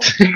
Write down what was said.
这 个